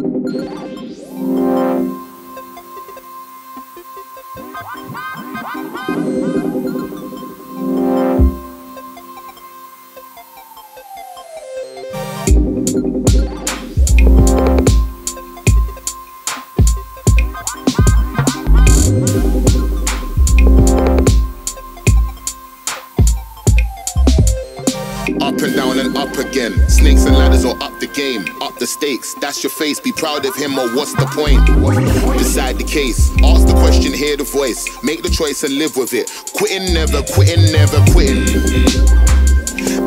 Woo! Up and down and up again. Snakes and ladders or up the game. Up the stakes. That's your face. Be proud of him or what's the point? Decide the case. Ask the question, hear the voice. Make the choice and live with it. Quitting, never quitting, never quitting.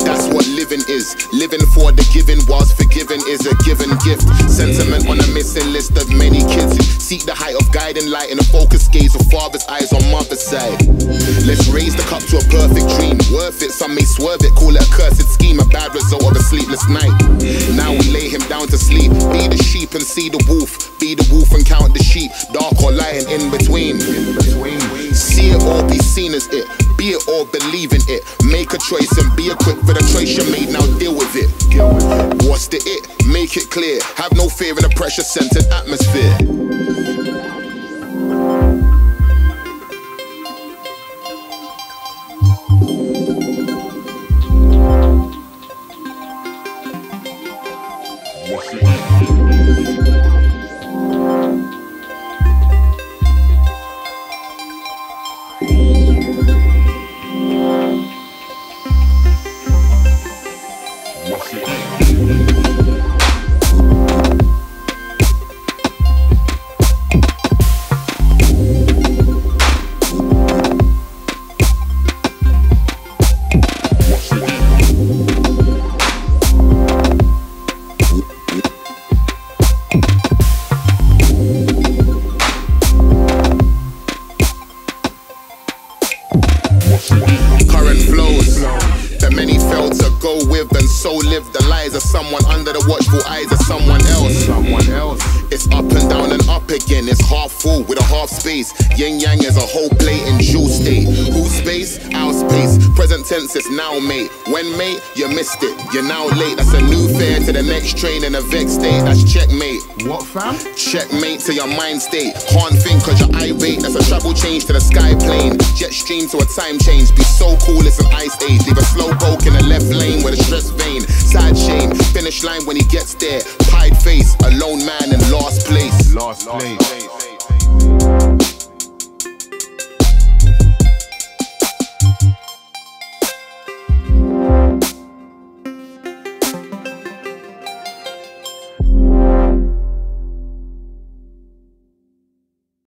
That's what living is. Living for the giving whilst forgiving is a given gift. Sentiment on a missing seek the height of guiding light in the focused gaze of father's eyes on mother's side. Let's raise the cup to a perfect dream. Worth it, some may swerve it, call it a cursed scheme, a bad result of a sleepless night. Now we lay him down to sleep. Be the sheep and see the wolf. Be the wolf and count the sheep. Dark or light and in between. See it or be seen as it. Be it or believe in it. Make a choice and be equipped for the choice you made. Now deal with it. What's the it? Make it clear. Have no fear in a pressure centered atmosphere. Current flows that many failed to go with, and so live the lies of someone under the watchful eyes of someone else. Someone else. It's up and down and up again. It's half full with a half space. Yin yang is a whole plate in jewel state. Whose space? Our space. Present tense is now, mate. When, mate, you missed it. You're now late. That's a new fare to the next train in a vex state. That's checkmate. What fam? Checkmate to your mind state. Can't think cause you're irate. That's a travel change to the sky plane. Jet stream to a time change. Be so cool, it's an ice age. Leave a slow poke in the left lane with a stress vein. Sad shame. Finish line when he gets there. Pied face. A lone man in last place. Last place.